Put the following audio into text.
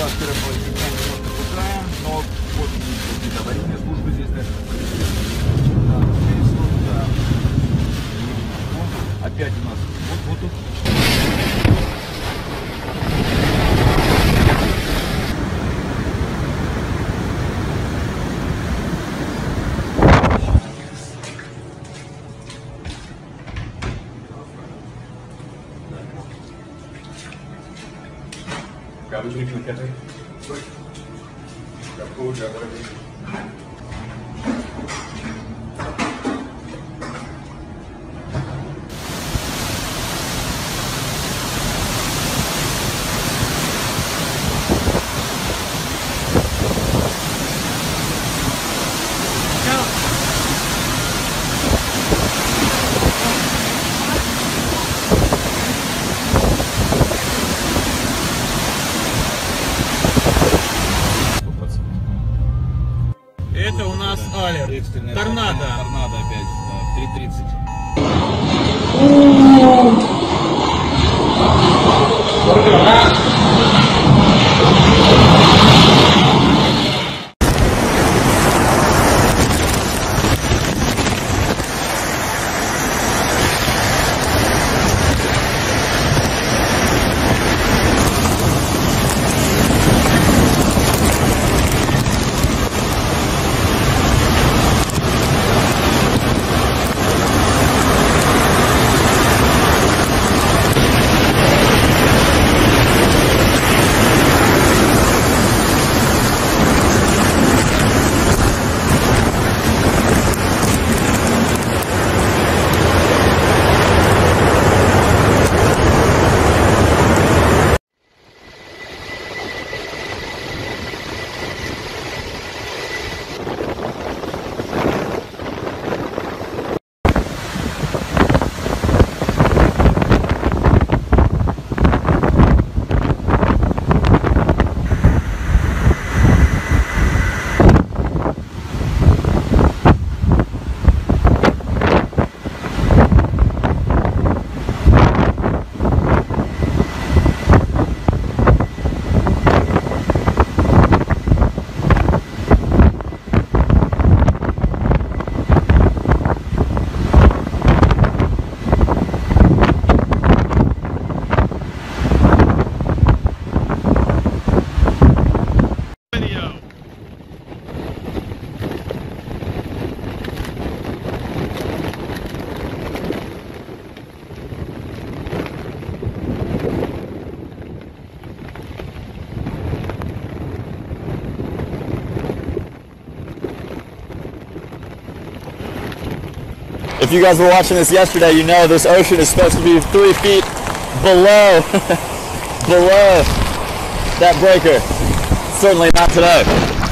Москва-Кирово немножко пускаем, но вот какие-то аварийные службы здесь, конечно, да, здесь, вот, да. Опять у нас, вот, вот тут. कुछ भी नहीं कर रहे Алер. Торнадо. Торнадо опять, да, в 3.30. If you guys were watching this yesterday, you know this ocean is supposed to be three feet below, below that breaker. Certainly not today.